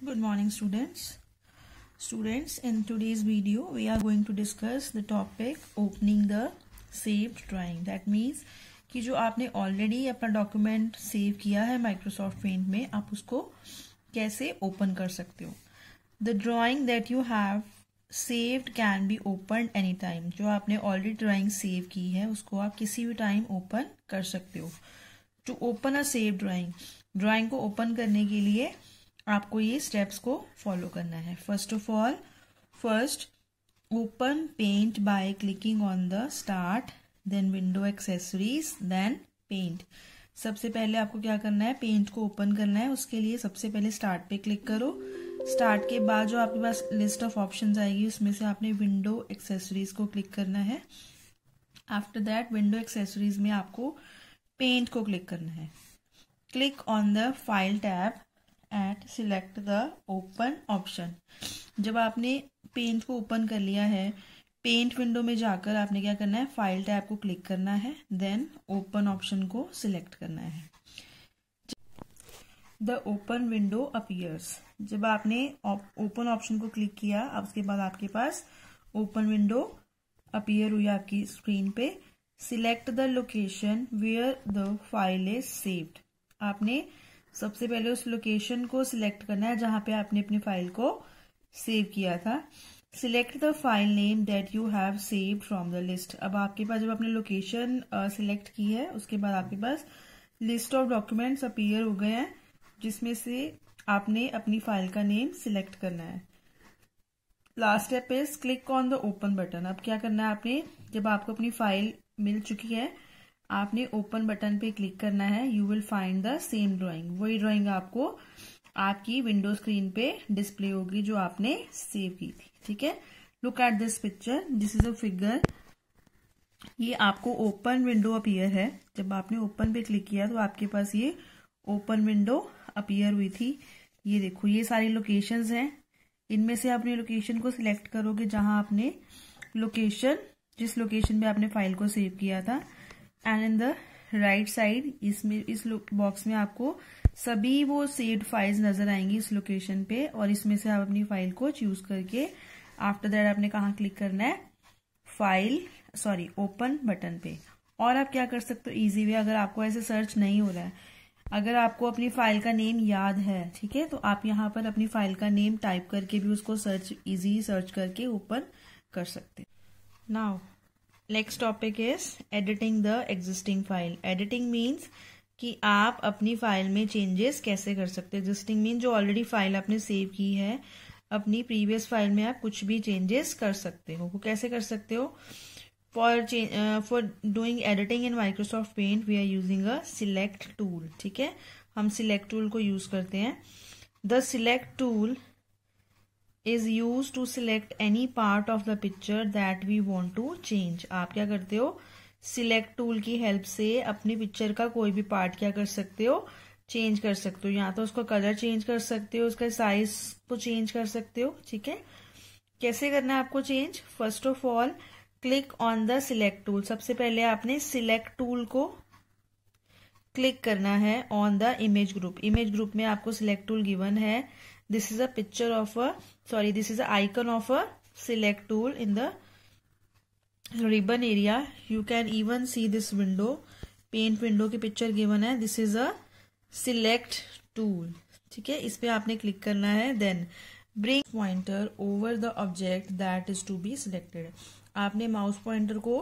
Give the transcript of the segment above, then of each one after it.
Good morning students. Students, in today's video we are going to discuss the topic opening the saved drawing. That means कि जो आपने already अपना document save किया है Microsoft paint में आप उसको कैसे ओपन कर सकते हो the drawing that you have saved can be open any time जो आपने ऑलरेडी ड्राइंग सेव की है उसको आप किसी भी टाइम ओपन कर सकते हो to open a save drawing drawing को ओपन करने के लिए आपको ये स्टेप्स को फॉलो करना है। First of all first open paint by clicking on the start then window accessories then paint सबसे पहले आपको क्या करना है? पेंट को ओपन करना है। उसके लिए सबसे पहले स्टार्ट पे क्लिक करो। स्टार्ट के बाद जो आपके पास लिस्ट ऑफ़ ऑप्शंस आएगी, उसमें से आपने विंडो एक्सेसरीज को क्लिक करना है। आफ्टर दैट विंडो एक्सेसरीज में आपको पेंट को क्लिक करना है। Click on the file tab and select the open option जब आपने पेंट को ओपन कर लिया है पेंट विंडो में जाकर आपने क्या करना है? फ़ाइल टैब को क्लिक करना है देन ओपन ऑप्शन को सिलेक्ट करना है। द ओपन विंडो अपीयर्स जब आपने ओपन ऑप्शन को क्लिक किया, अब उसके बाद आपके पास ओपन विंडो अपीयर हुई आपकी स्क्रीन पे। Select the location where the file is saved आपने सबसे पहले उस लोकेशन को सिलेक्ट करना है जहाँ पे आपने अपनी फ़ाइल को सेव किया था। Select the file name that you have save from the list अब आपके पास जब आपने लोकेशन सिलेक्ट की है, उसके बाद आपके पास लिस्ट ऑफ़ डॉक्यूमेंट्स अपीयर हो गए हैं, जिसमें से आपने अपनी फ़ाइल का नेम सिलेक्ट करना है। Last step is click on the open button अब क्या करना है आपने? जब आपको अपनी फ़ाइल मिल चुकी है आपने ओपन बटन पे क्लिक करना है you will find the same drawing वही ड्राइंग आपको आपकी विंडो स्क्रीन पे डिस्प्ले होगी जो आपने सेव की थी, ठीक है? Look at this picture this is a figure ये आपको ओपन विंडो अपीयर है। जब आपने ओपन पे क्लिक किया तो आपके पास ये ओपन विंडो अपीयर हुई थी। ये देखो, ये सारी लोकेशंस हैं। इनमें से अपनी लोकेशन को सिलेक्ट करोगे जहाँ आपने लोकेशन जिस लोकेशन पे आपने फ़ाइल को सेव किया था। And in the right side इसमें, इस बॉक्स में आपको सभी वो सेव्ड फाइल्स नज़र आएँगी इस लोकेशन पे और इसमें से आप अपनी फ़ाइल को चूज़ करके आफ्टर दैट आपने कहा क्लिक करना है? फ़ाइल सॉरी ओपन बटन पे। और आप क्या कर सकते हो? इजी वे अगर आपको ऐसे सर्च नहीं हो रहा है, अगर आपको अपनी फ़ाइल का नेम याद है, ठीक है? तो आप यहाँ पर अपनी फ़ाइल का नेम टाइप करके भी उसको सर्च इजी सर्च करके ओपन कर सकते now next topic is editing the existing file editing means कि आप अपनी फ़ाइल में चेंजेस कैसे कर सकते हैं? एग्जिस्टिंग मीन जो ऑलरेडी फ़ाइल आपने सेव की है, अपनी प्रीवियस फ़ाइल में आप कुछ भी चेंजेस कर सकते हो। वो कैसे कर सकते हो? For for doing editing in Microsoft paint we are using a select tool ठीक है? हम सिलेक्ट टूल को यूज़ करते हैं। The select tool is use to select any part of the picture that we want to change आप क्या करते हो? सिलेक्ट टूल की हेल्प से अपनी पिक्चर का कोई भी पार्ट क्या कर सकते हो? चेंज कर सकते हो। या तो उसका कलर चेंज कर सकते हो, उसका साइज़ को चेंज कर सकते हो, ठीक है? कैसे करना है आपको change first of all click on the select tool सबसे पहले आपने सिलेक्ट टूल को क्लिक करना है on the image group image group में आपको सिलेक्ट टूल गिवन है। This is a picture of a sorry this is a icon of a select tool in the ribbon area you can even see this window paint window की picture given है. This is a select tool ठीक है? इस पे आपने click करना है. Then bring pointer over the object that is to be selected आपने माउस पॉइंटर को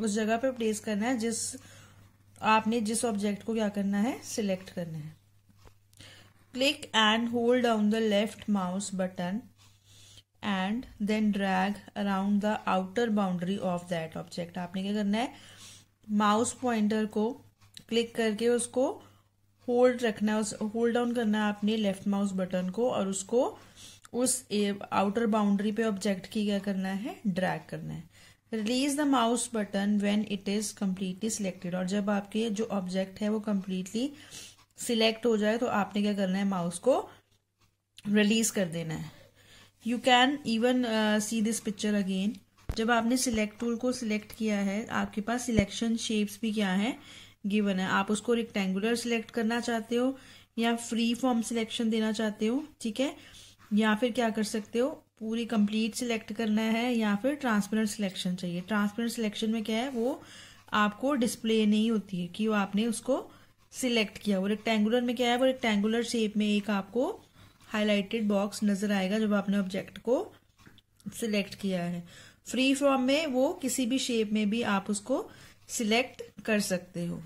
उस जगह पे प्लेस करना है जिस, आपने जिस ऑब्जेक्ट को क्या करना है? सिलेक्ट करना है. Click and hold down the left mouse button and then drag around the outer boundary of that object आपने क्या करना है? माउस पॉइंटर को क्लिक करके उसको होल्ड रखना है होल्ड डाउन करना है आपने लेफ़्ट माउस बटन को और उसको उस आउटर बाउंड्री पे ऑब्जेक्ट की क्या करना है? ड्रैग करना है। Release the mouse button when it is completely selected और जब आपके जो ऑब्जेक्ट है वो कम्प्लीटली सिलेक्ट हो जाए तो आपने क्या करना है, माउस को रिलीज़ कर देना है। You can even see this picture again जब आपने सिलेक्ट टूल को सिलेक्ट किया है, आपके पास सिलेक्शन शेप्स भी क्या है गिवन है। आप उसको रेक्टेंगुलर सिलेक्ट करना चाहते हो या फ्री फॉर्म सिलेक्शन देना चाहते हो, ठीक है? या फिर क्या कर सकते हो, पूरी कंप्लीट सिलेक्ट करना है या फिर ट्रांसपेरेंट सिलेक्शन चाहिए। ट्रांसपेरेंट सिलेक्शन में क्या है, वो आपको डिस्प्ले नहीं होती है, कि वो आपने उसको सिलेक्ट किया। वो रेक्टेंगुलर में क्या है? वो रेक्टेंगुलर शेप में एक आपको हाईलाइटेड बॉक्स नज़र आएगा जब आपने ऑब्जेक्ट को सिलेक्ट किया है। फ्री फॉर्म में वो किसी भी शेप में भी आप उसको सिलेक्ट कर सकते हो।